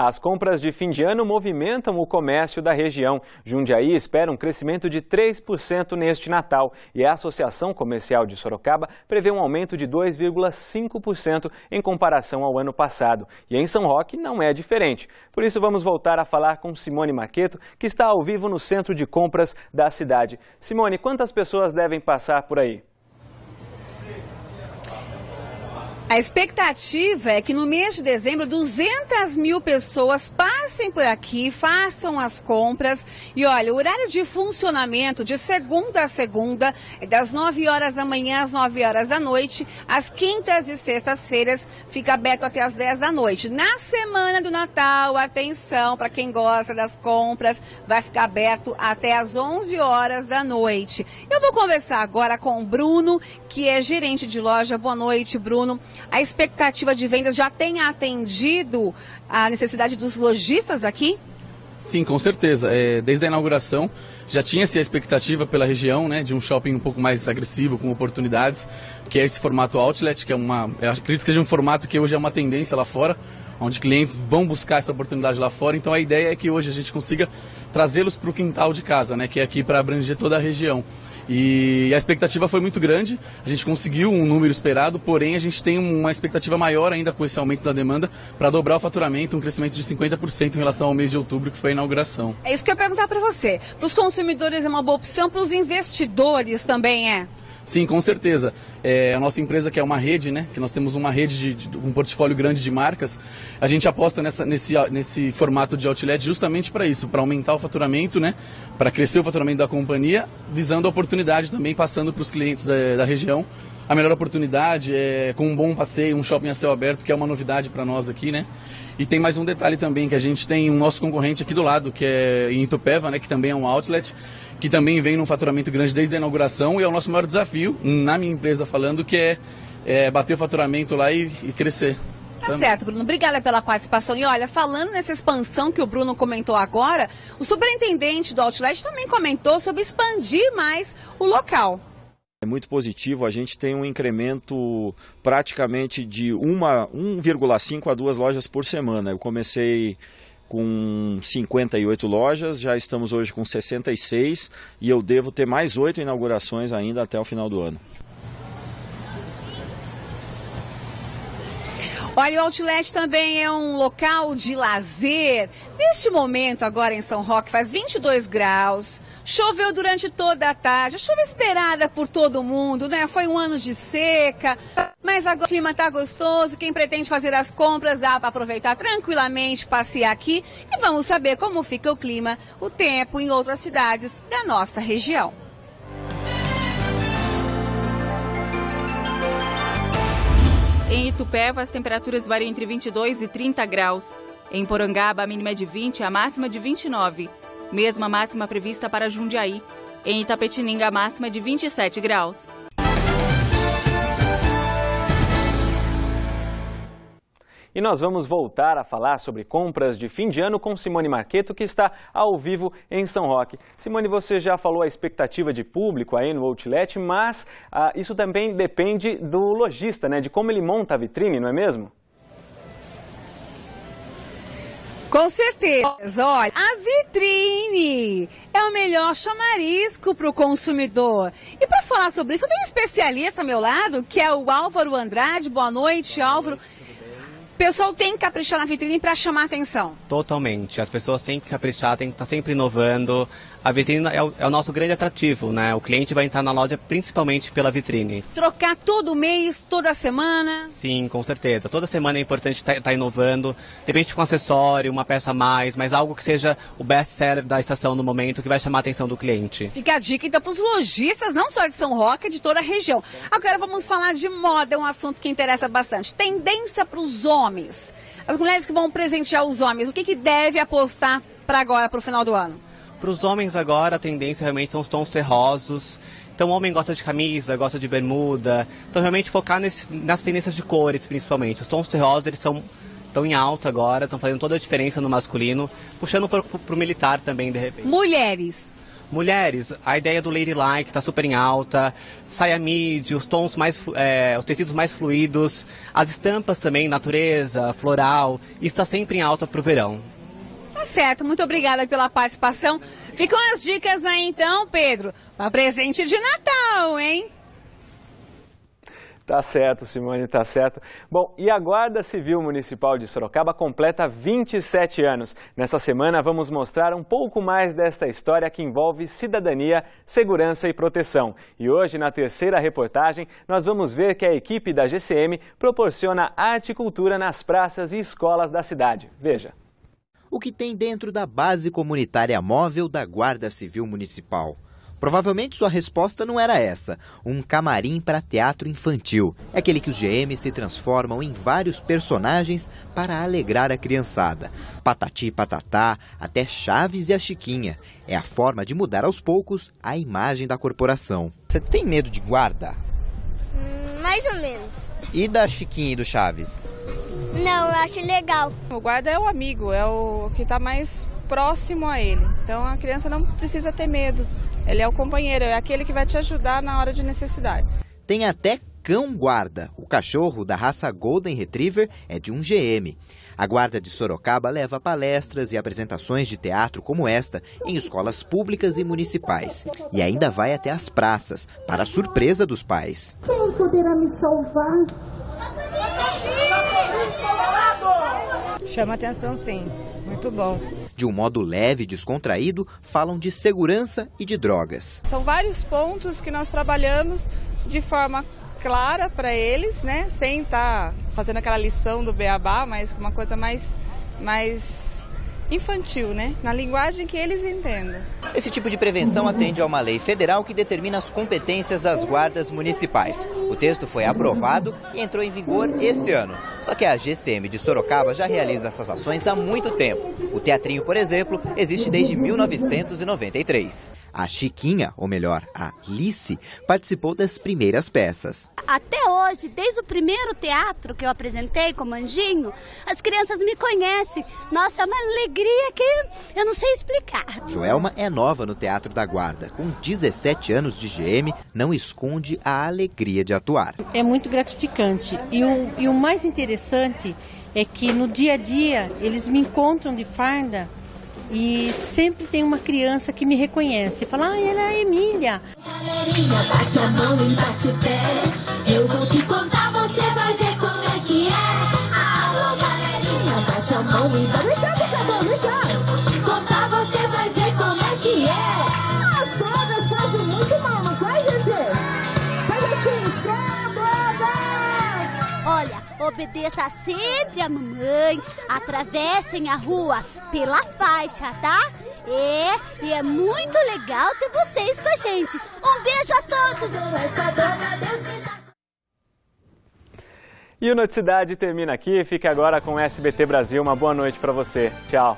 As compras de fim de ano movimentam o comércio da região. Jundiaí espera um crescimento de 3% neste Natal e a Associação Comercial de Sorocaba prevê um aumento de 2,5% em comparação ao ano passado. E em São Roque não é diferente. Por isso vamos voltar a falar com Simone Maqueto, que está ao vivo no centro de compras da cidade. Simone, quantas pessoas devem passar por aí? A expectativa é que no mês de dezembro 200 mil pessoas passem por aqui, façam as compras. E olha, o horário de funcionamento de segunda a segunda é das 9 horas da manhã às 9 horas da noite. Às quintas e sextas-feiras fica aberto até às 10 da noite. Na semana do Natal, atenção para quem gosta das compras, vai ficar aberto até às 11 horas da noite. Eu vou conversar agora com o Bruno, que é gerente de loja. Boa noite, Bruno. A expectativa de vendas já tem atendido a necessidade dos lojistas aqui? Sim, com certeza. É, desde a inauguração já tinha-se a expectativa pela região, né, de um shopping um pouco mais agressivo, com oportunidades, que é esse formato outlet, que é uma, eu acredito que seja um formato que hoje é uma tendência lá fora, onde clientes vão buscar essa oportunidade lá fora. Então a ideia é que hoje a gente consiga trazê-los para o quintal de casa, né, que é aqui para abranger toda a região. E a expectativa foi muito grande, a gente conseguiu um número esperado, porém a gente tem uma expectativa maior ainda com esse aumento da demanda para dobrar o faturamento, um crescimento de 50% em relação ao mês de outubro, que foi a inauguração. É isso que eu ia perguntar para você. Para os consumidores é uma boa opção, para os investidores também é? Sim, com certeza. É, a nossa empresa, que é uma rede, né? Que nós temos uma rede de, de um portfólio grande de marcas, a gente aposta nessa, nesse, nesse formato de outlet justamente para isso, para aumentar o faturamento, né? Para crescer o faturamento da companhia, visando a oportunidade também, passando para os clientes da, da região a melhor oportunidade é com um bom passeio, um shopping a céu aberto, que é uma novidade para nós aqui, né? E tem mais um detalhe também, que a gente tem um nosso concorrente aqui do lado, que é em Itupeva, né, que também é um outlet, que também vem num faturamento grande desde a inauguração e é o nosso maior desafio, na minha empresa falando, que é, é bater o faturamento lá e, e crescer. Tá certo, Bruno. Obrigada pela participação. E olha, falando nessa expansão que o Bruno comentou agora, o superintendente do Outlet também comentou sobre expandir mais o local. É muito positivo, a gente tem um incremento praticamente de 1,5 a 2 lojas por semana. Eu comecei com 58 lojas, já estamos hoje com 66 e eu devo ter mais oito inaugurações ainda até o final do ano. Olha, o Outlet também é um local de lazer. Neste momento, agora em São Roque, faz 22 graus. Choveu durante toda a tarde. A chuva esperada por todo mundo, né? Foi um ano de seca. Mas agora o clima tá gostoso. Quem pretende fazer as compras dá para aproveitar tranquilamente, passear aqui. E vamos saber como fica o clima, o tempo em outras cidades da nossa região. Em Itupeva, as temperaturas variam entre 22 e 30 graus. Em Porangaba, a mínima é de 20 e a máxima de 29. Mesma máxima prevista para Jundiaí. Em Itapetininga, a máxima é de 27 graus. E nós vamos voltar a falar sobre compras de fim de ano com Simone Marqueto, que está ao vivo em São Roque. Simone, você já falou a expectativa de público aí no Outlet, mas ah, isso também depende do lojista, né? De como ele monta a vitrine, não é mesmo? Com certeza. Olha, a vitrine é o melhor chamarisco para o consumidor. E para falar sobre isso, eu tenho um especialista ao meu lado, que é o Álvaro Andrade. Boa noite, Álvaro pessoal tem que caprichar na vitrine para chamar atenção. Totalmente. As pessoas têm que caprichar, têm que estar sempre inovando. A vitrine é o, é o, nosso grande atrativo, né? O cliente vai entrar na loja principalmente pela vitrine. Trocar todo mês, toda semana? Sim, com certeza. Toda semana é importante estar tá, tá inovando. De repente com um acessório, uma peça a mais, mas algo que seja o best-seller da estação no momento, que vai chamar a atenção do cliente. Fica a dica então para os lojistas, não só de São Roque, de toda a região. Agora vamos falar de moda, é um assunto que interessa bastante. Tendência para os homens. As mulheres que vão presentear os homens, o que, que deve apostar para agora, para o final do ano? Para os homens agora, a tendência realmente são os tons terrosos. Então o homem gosta de camisa, gosta de bermuda. Então realmente focar nesse, nas tendências de cores, principalmente. Os tons terrosos, eles estão estão em alta agora, estão fazendo toda a diferença no masculino, puxando para o militar também, de repente. Mulheres. Mulheres, a ideia do ladylike está super em alta, saia midi, os tons mais, é, os tecidos mais fluidos, as estampas também, natureza, floral, isso está sempre em alta para o verão. Tá certo, muito obrigada pela participação. Ficam as dicas aí então, Pedro, para presente de Natal, hein? Tá certo, Simone, tá certo. Bom, e a Guarda Civil Municipal de Sorocaba completa 27 anos. Nessa semana vamos mostrar um pouco mais desta história que envolve cidadania, segurança e proteção. E hoje, na terceira reportagem, nós vamos ver que a equipe da GCM proporciona arte e cultura nas praças e escolas da cidade. Veja. O que tem dentro da base comunitária móvel da Guarda Civil Municipal? Provavelmente sua resposta não era essa, um camarim para teatro infantil. É aquele que os GMs se transformam em vários personagens para alegrar a criançada. Patati patatá, até Chaves e a Chiquinha. É a forma de mudar aos poucos a imagem da corporação. Você tem medo de guarda? Hum, mais ou menos. E da Chiquinha e do Chaves? Não, eu acho legal. O guarda é o amigo, é o que está mais próximo a ele. Então a criança não precisa ter medo. Ele é o companheiro, é aquele que vai te ajudar na hora de necessidade. Tem até cão guarda. O cachorro da raça Golden Retriever é de um GM. A Guarda de Sorocaba leva palestras e apresentações de teatro como esta em escolas públicas e municipais. E ainda vai até as praças, para a surpresa dos pais. Quem poderá me salvar? Chama atenção, sim. Muito bom. De um modo leve e descontraído, falam de segurança e de drogas. São vários pontos que nós trabalhamos de forma clara para eles, né? Sem estar tá fazendo aquela lição do beabá, mas uma coisa mais, mais infantil, né? Na linguagem que eles entendam. Esse tipo de prevenção atende a uma lei federal que determina as competências das guardas municipais. O texto foi aprovado e entrou em vigor esse ano. Só que a GCM de Sorocaba já realiza essas ações há muito tempo. O teatrinho, por exemplo, existe desde 1993. A Chiquinha, ou melhor, a Lice, participou das primeiras peças. Até hoje, desde o primeiro teatro que eu apresentei com o Manjinho, as crianças me conhecem. Nossa, é uma alegria que eu não sei explicar. Joelma é nova no Teatro da Guarda. Com 17 anos de GM, não esconde a alegria de atuar. É muito gratificante. E o, e o mais interessante é que no dia a dia eles me encontram de farda e sempre tem uma criança que me reconhece. Fala, ah, ela é a Emília. Galerinha, bate a mão e bate pé. Eu vou te contar, você vai ver como é que é. Alô, galerinha, bate a mão e bate obedeça sempre a mamãe, atravessem a rua pela faixa, tá? É, e é muito legal ter vocês com a gente. Um beijo a todos! E o Noticidade termina aqui. Fique agora com o SBT Brasil. Uma boa noite para você. Tchau.